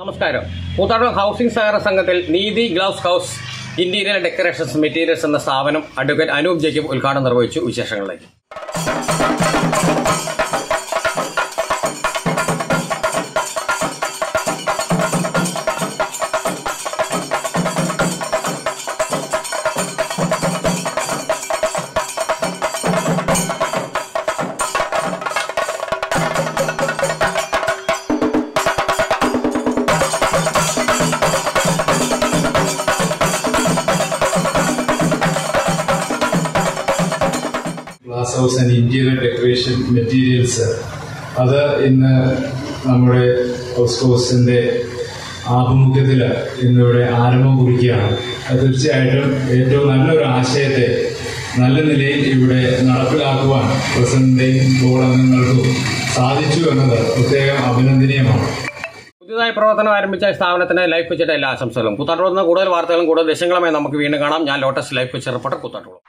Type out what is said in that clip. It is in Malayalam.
നമസ്കാരം. കൂത്താട്ടം ഹൗസിംഗ് സഹകരണ സംഘത്തിൽ നീതി glass house interior decorations materials എന്ന സ്ഥാപനം അഡ്വക്കേറ്റ് അനൂപ് ജേക്കബ് ഉദ്ഘാടനം നിർവഹിച്ചു വിശേഷങ്ങളിലേക്ക്. Glass house and interior decoration materials അത് ഇന്ന് നമ്മുടെ ഹൗസ് കോഴ്സിന്റെ ആഭിമുഖ്യത്തിൽ ഇന്നിവിടെ ആരംഭം കുറിക്കുകയാണ്. അത് തീർച്ചയായിട്ടും ഏറ്റവും നല്ലൊരു ആശയത്തെ നല്ല നിലയിൽ ഇവിടെ നടപ്പിലാക്കുവാൻ പ്രസിഡന്റിന്റെയും ബോർഡ് അംഗങ്ങൾക്കും സാധിച്ചു എന്നത് പ്രത്യേകം അഭിനന്ദനീയമാണ്. പുതിയതായി പ്രവർത്തനം ആരംഭിച്ച സ്ഥാപനത്തിന് ലൈഫ് വെച്ചിട്ട് എല്ലാ ആശംസകളും. കൂത്താട്ടോട് നിന്ന് കൂടുതൽ വാർത്തകളും കൂടുതൽ ദശങ്ങളുമായി നമുക്ക് വീണ്ടും കാണാം. ഞാൻ ലോട്ടസ് ലൈഫ് വെച്ച് റിപ്പോർട്ടർ കൂത്താട്ടോളം